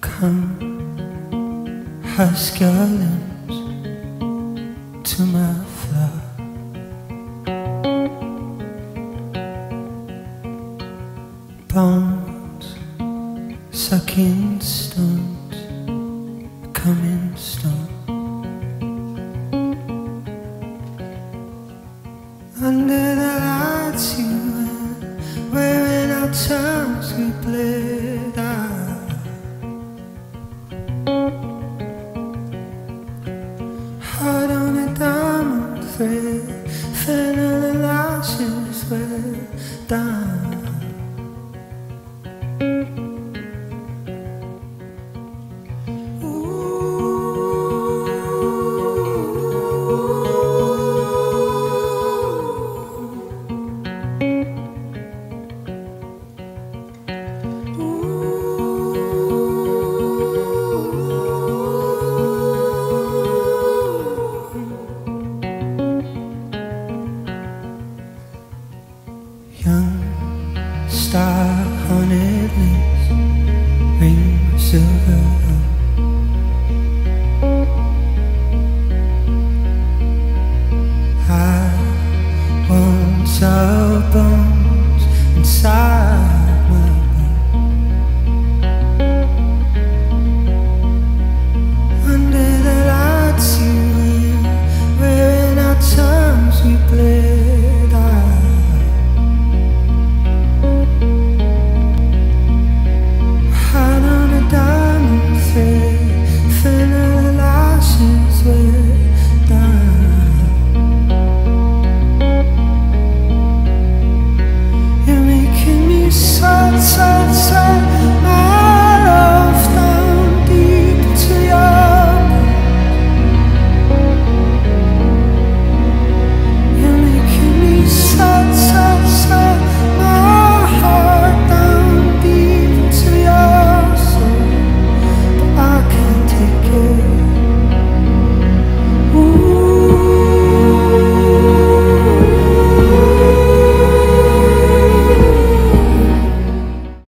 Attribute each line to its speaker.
Speaker 1: Come, husk your limbs to my Bones, sucking stones, coming stone. Under the lights you went, wearing our tongues we bled out. Heart on a diamond thread, fennel and lashes were down stop her